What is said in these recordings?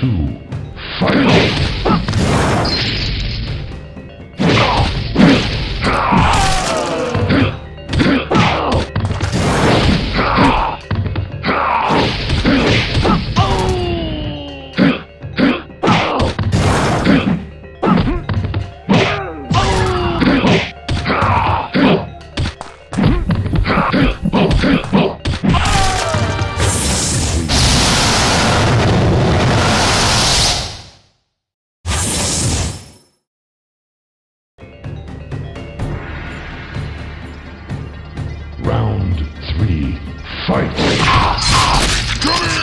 two. Fight! Three. Fight!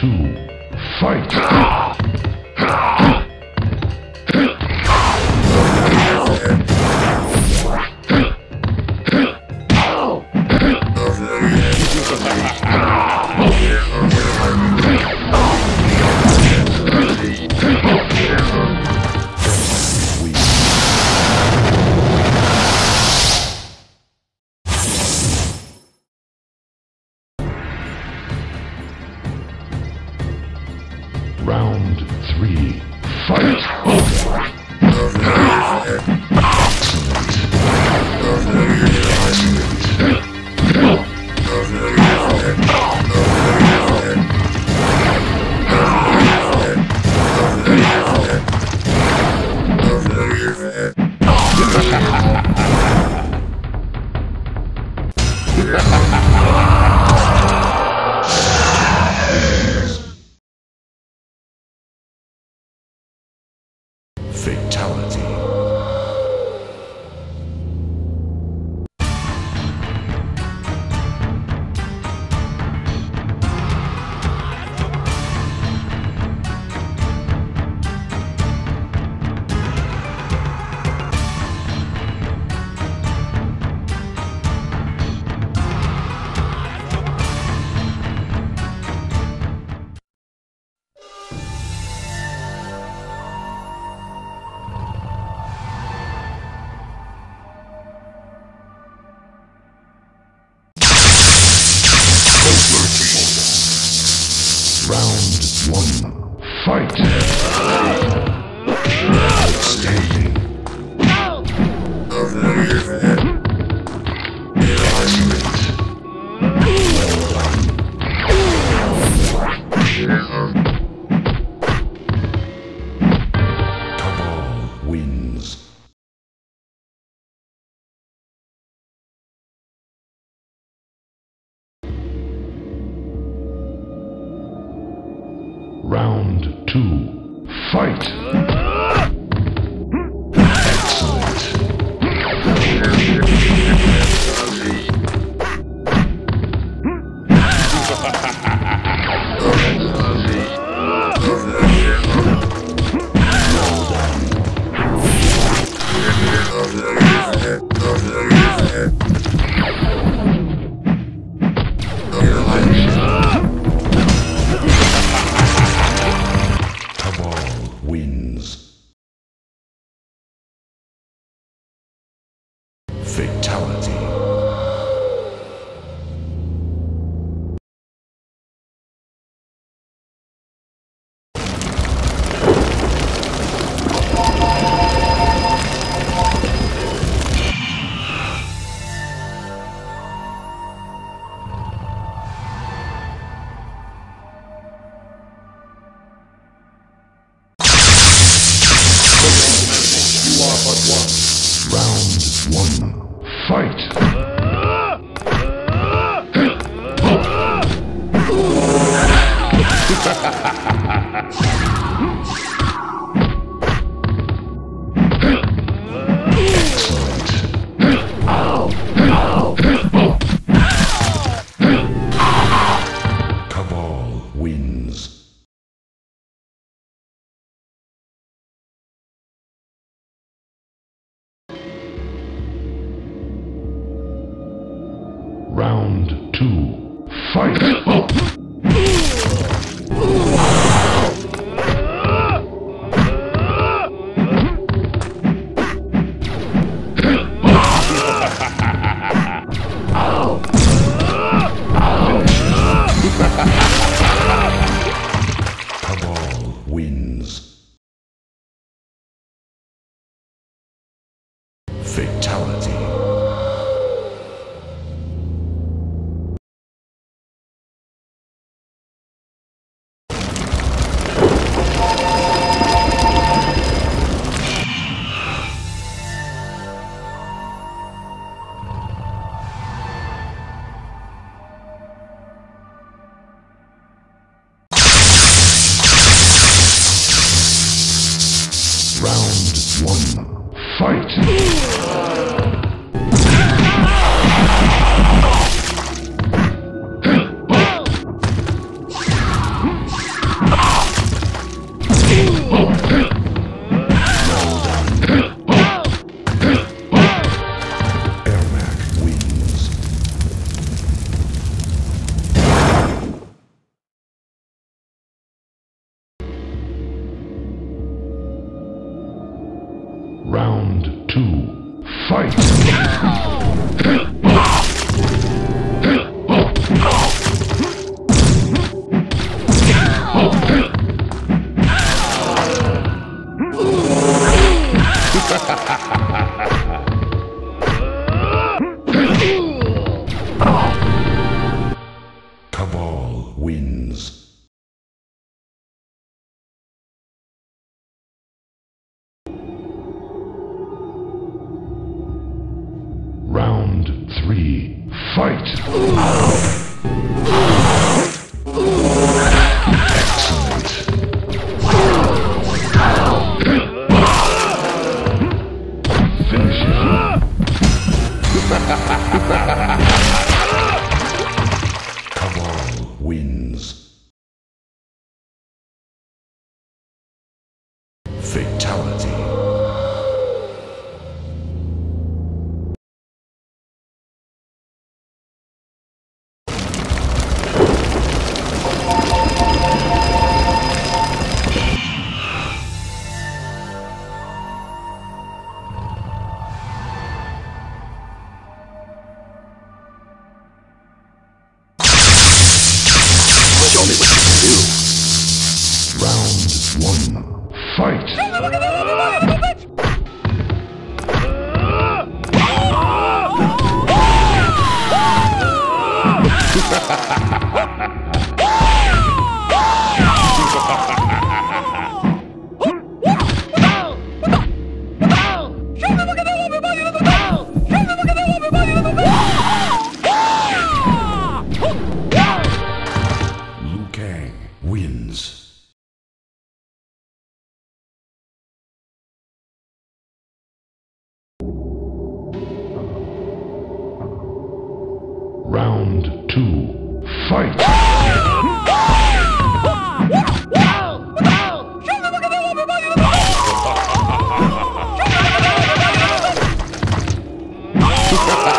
Two, fight! Round two. Fight! Cabal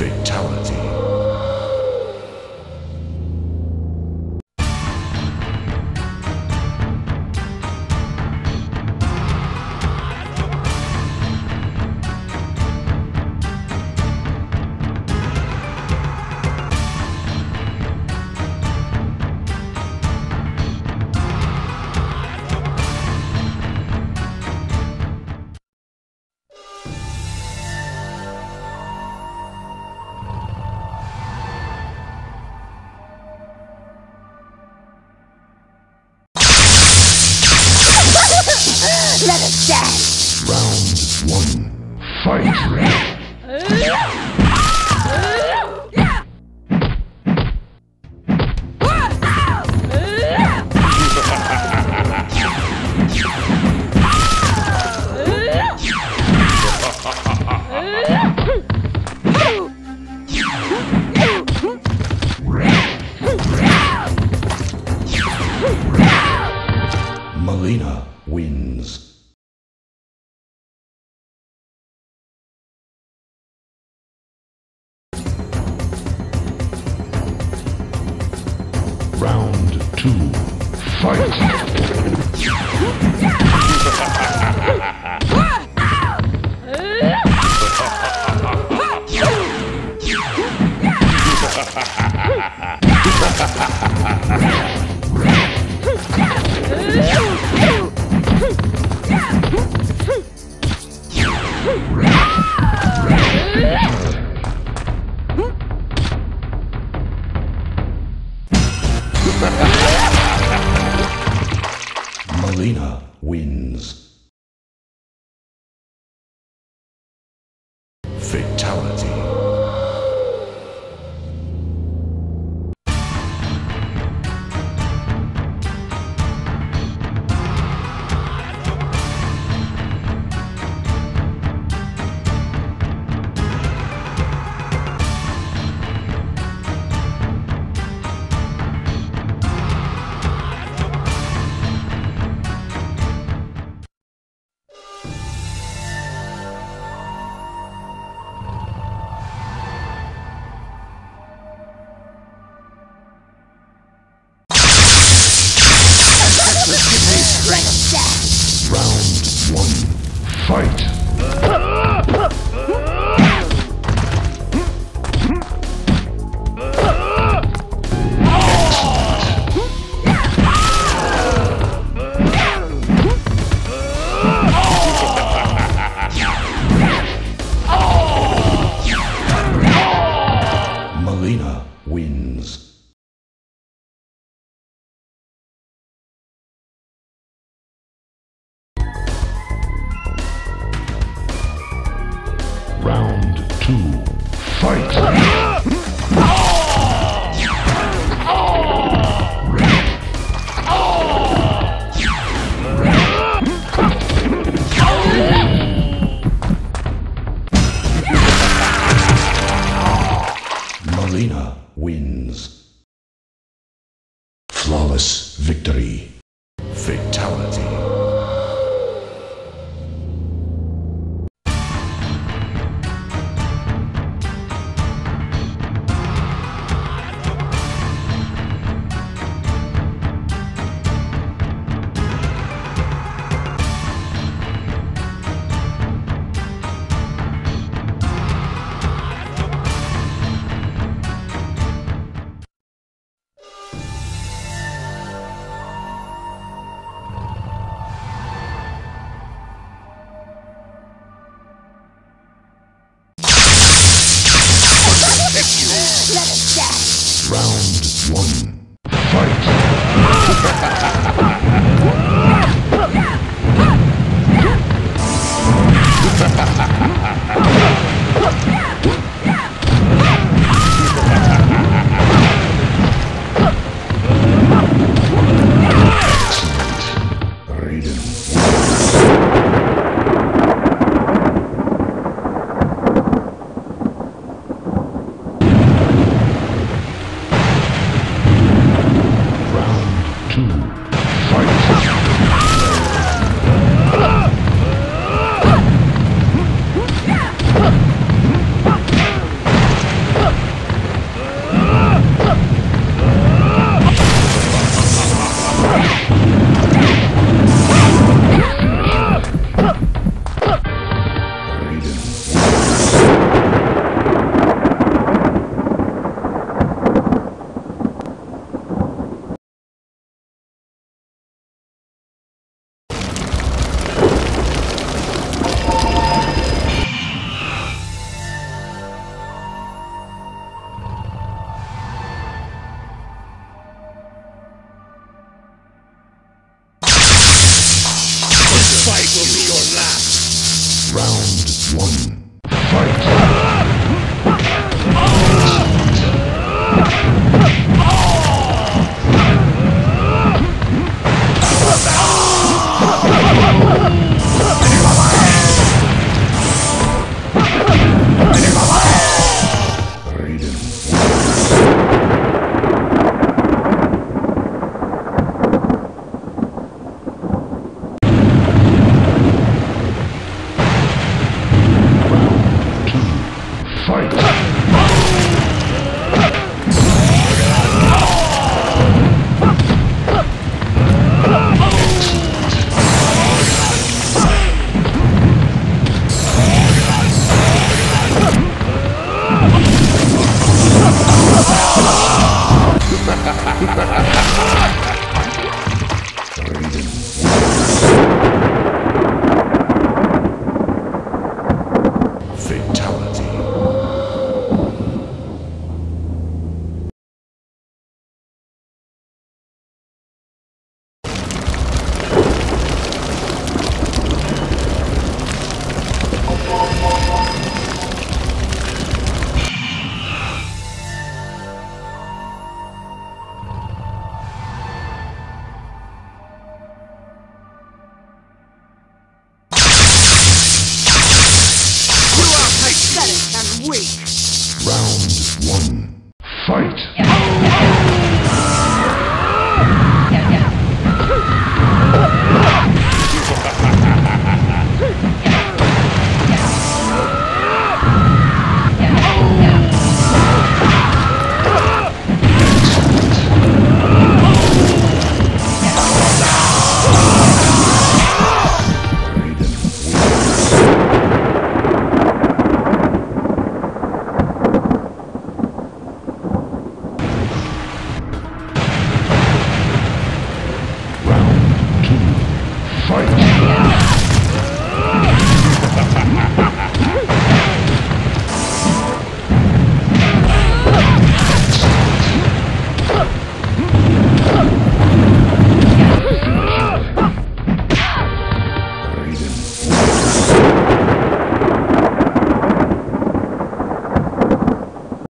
Fatality.